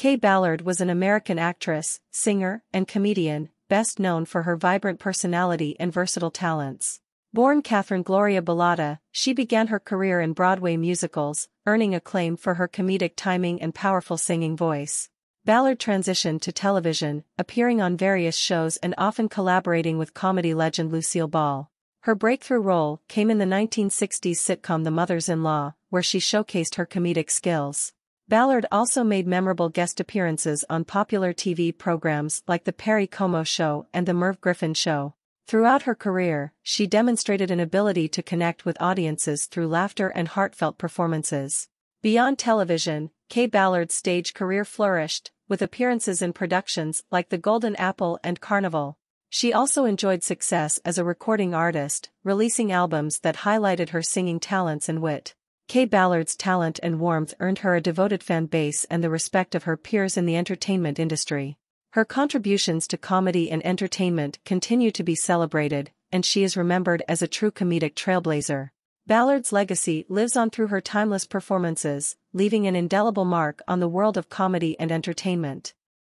Kaye Ballard was an American actress, singer, and comedian, best known for her vibrant personality and versatile talents. Born Catherine Gloria Balotta, she began her career in Broadway musicals, earning acclaim for her comedic timing and powerful singing voice. Ballard transitioned to television, appearing on various shows and often collaborating with comedy legend Lucille Ball. Her breakthrough role came in the 1960s sitcom The Mothers-in-Law, where she showcased her comedic skills. Ballard also made memorable guest appearances on popular TV programs like The Perry Como Show and The Merv Griffin Show. Throughout her career, she demonstrated an ability to connect with audiences through laughter and heartfelt performances. Beyond television, Kaye Ballard's stage career flourished, with appearances in productions like The Golden Apple and Carnival. She also enjoyed success as a recording artist, releasing albums that highlighted her singing talents and wit. Kaye Ballard's talent and warmth earned her a devoted fan base and the respect of her peers in the entertainment industry. Her contributions to comedy and entertainment continue to be celebrated, and she is remembered as a true comedic trailblazer. Ballard's legacy lives on through her timeless performances, leaving an indelible mark on the world of comedy and entertainment.